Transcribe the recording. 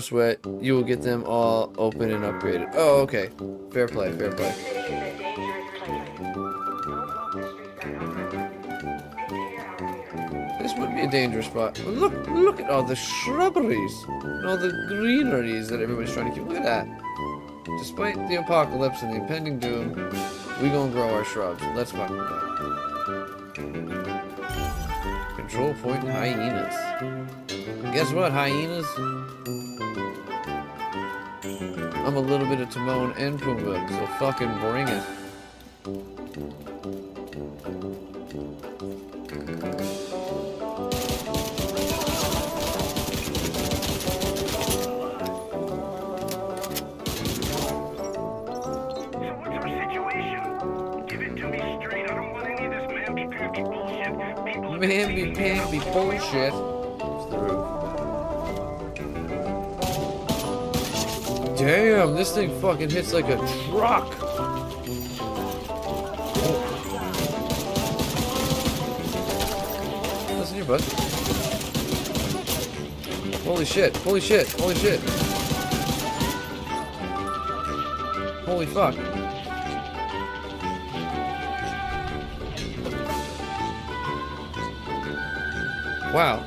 sweat. You will get them all open and upgraded. Oh, okay. Fair play, fair play. This would be a dangerous spot. Look, look at all the shrubberies and all the greeneries that everybody's trying to keep. Look at that. Despite the apocalypse and the impending doom, we gonna grow our shrubs. Let's fucking go. Control point hyenas. Guess what, hyenas? I'm a little bit of Timon and Pumbaa, so fucking bring it. So what's our situation? Give Damn, this thing fucking hits like a truck. Listen here, bud. Holy shit, holy shit, holy shit. Holy fuck. Wow.